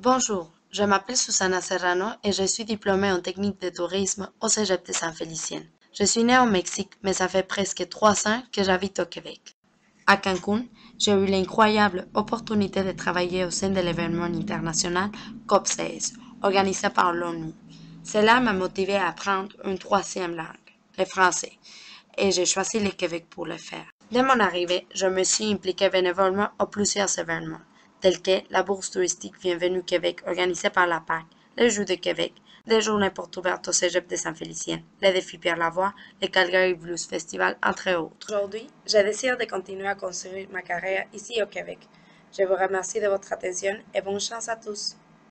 Bonjour, je m'appelle Susana Serrano et je suis diplômée en technique de tourisme au Cégep de Saint-Félicien. Je suis née au Mexique, mais ça fait presque trois ans que j'habite au Québec. À Cancun, j'ai eu l'incroyable opportunité de travailler au sein de l'événement international COP16, organisé par l'ONU. Cela m'a motivé à apprendre une troisième langue, le français, et j'ai choisi le Québec pour le faire. Dès mon arrivée, je me suis impliquée bénévolement à plusieurs événements, tels que la bourse touristique Bienvenue Québec organisée par la PAC, les Jeux de Québec, les journées portes ouvertes au Cégep de Saint-Félicien, les défis Pierre Lavoie, le Calgary Blues Festival, entre autres. Aujourd'hui, je désire de continuer à construire ma carrière ici au Québec. Je vous remercie de votre attention et bonne chance à tous.